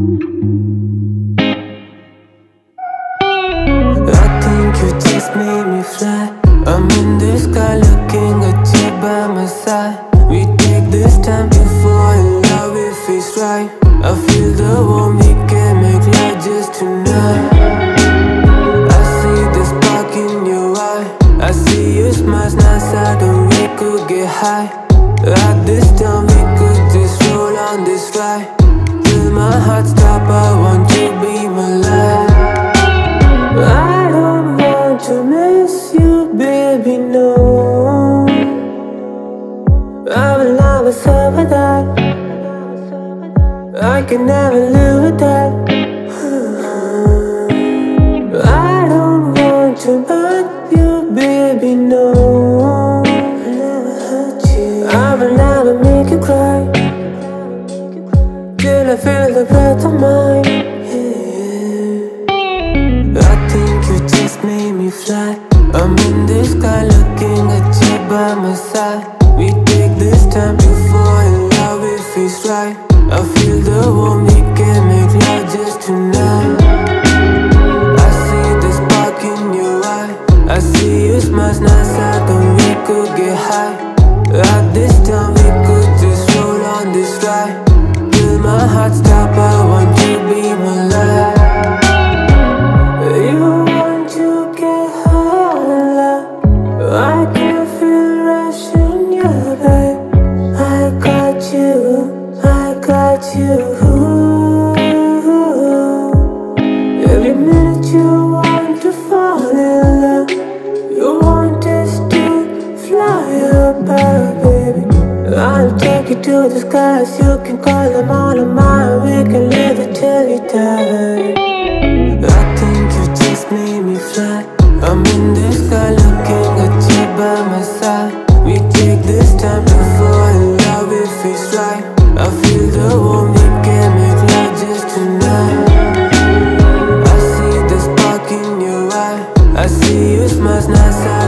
I think you just made me fly. I'm in the sky looking at you by my side. We take this time to fall in love if it's right. I feel the warmth we can make love just tonight. I see the spark in your eye. I see you smile nice, I do we could get high. At this time we That I can never live with that. I don't want to hurt you, baby, no. I can never hurt you I will never make you cry. Till I feel the breath of mine. Yeah. I think you just made me fly. I'm in the sky looking at you by my side. We take this time to fall in love if it's right. I feel the warmth, we can make love just tonight. I see the spark in your eye. I see you smile, nice I thought we could get high Every minute you want to fall in love You want us to fly apart, baby. I'll take you to the skies You can call them all of mine We can live it till die. I think you just made me fly. I'm in the sky looking at you by my side. We take this time to fall in love if it's right. I feel the warmth, see you smile,